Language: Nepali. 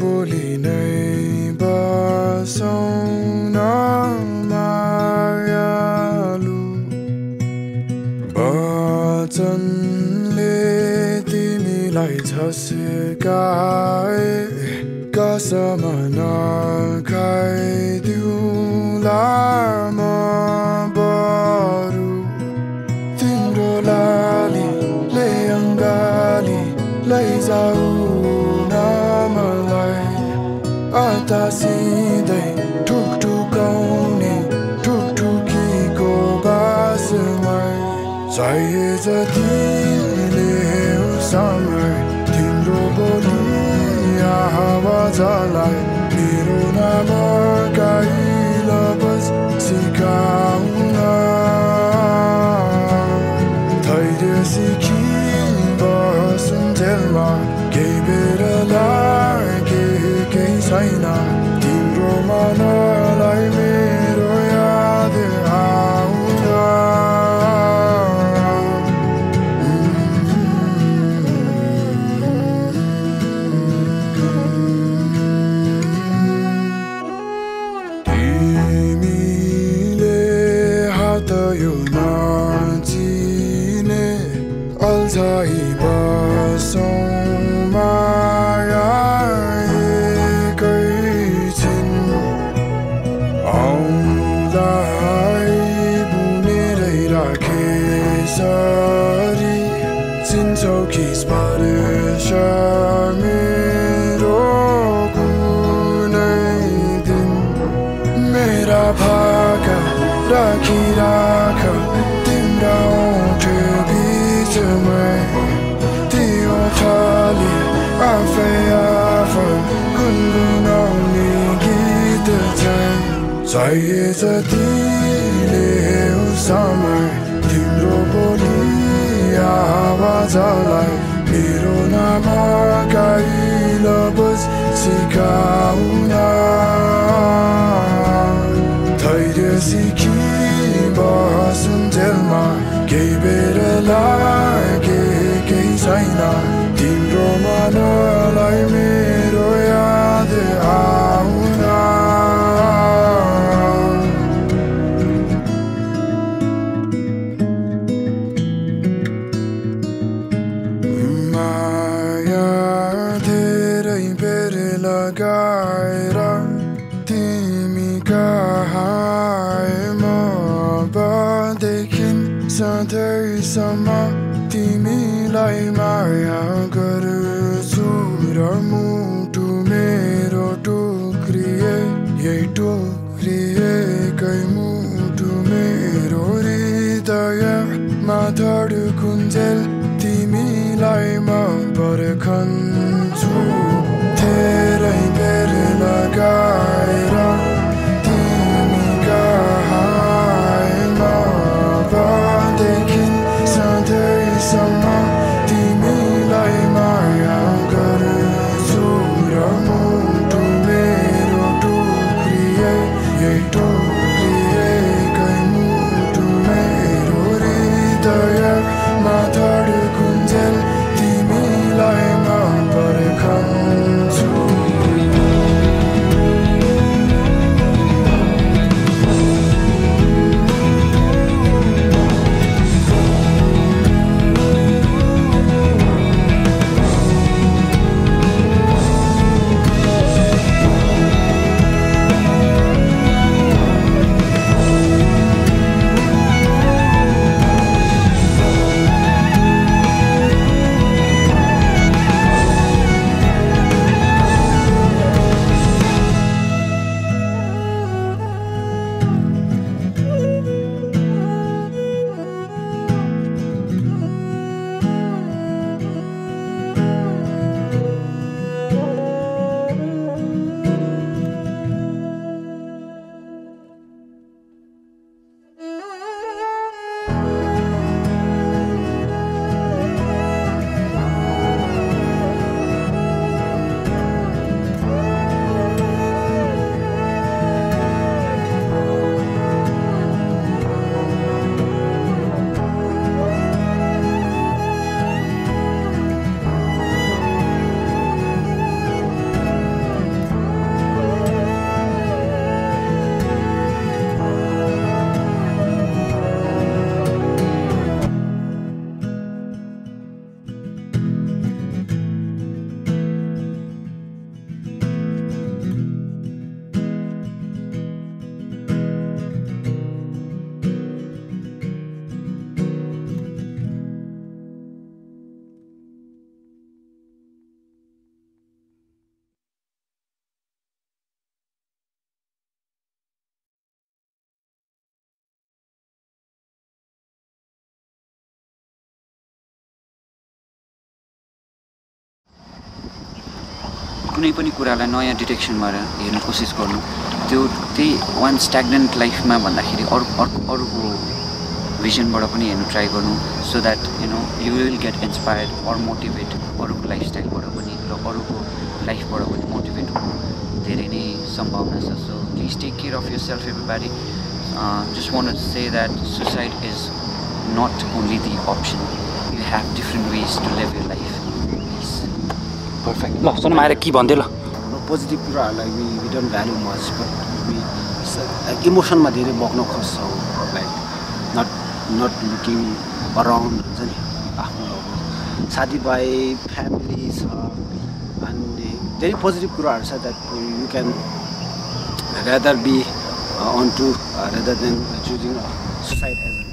बोली नै बसौँ न मायालु। वचनले तिमीलाई झस्काए कसम नखाइदिउला म बरु। तिम्रो लालीले अङ्गाली लैजाऊ अतासिँदै ठुकठुकाउने ठुकठुकीको बासमै चाहिए जतिले समय तिम्रो बोली आवाजलाई मेरो नाम गाइल बस सिकाउन। धैर्य सिकी बसुन्जेलमा केही बेर केही छैन। तिम्रो मनलाई मेरो याद आउँदा तिमीले हात यो राखिराख तिम्रा ओठ बिचमै त्यो थाली आफै आफ गुनगुनाउने गीत चाहिँ चाहिए जतिले समय तिम्रो बोली आवाजलाई मेरो नाम गाइल बस सिकाउन लगाएर तिमी कहाँ मदेखि सधैँसम्म तिमीलाई माया गर्छु र मुटु मेरो टुक्रिए यही टुक्रिएकै मुटु मेरो हृदयमा धडकुन्जेल तिमीलाई म पर्खन्छु। बेर God. कुनै पनि कुरालाई नयाँ डिटेक्सनमा हेर्ने कोसिस गर्नु त्यो त्यही वान स्ट्याग्नेन्ट लाइफमा भन्दाखेरि अरू अर्को अरूको भिजनबाट पनि हेर्नु ट्राई गर्नु so that you know you will get inspired or motivate अरूको लाइफस्टाइलबाट पनि र अरूको लाइफबाट पनि मोटिभेट हुनु धेरै नै सम्भावना छ। So please take care of yourself everybody just want say that suicide is not only the option you have different ways to live your life perfect ल सोनाम आएर के भन्दै ल। पोजिटिभ कुराहरूलाई we we don't value much but we इमोसनमा धेरै बग्न खोज्छौँ like not not looking around हुन्छ नि आफ्नो अब साथीभाइ फ्यामिली छ अनि धेरै पोजिटिभ कुराहरू छ that you can rather be on to rather than choosing suicide as a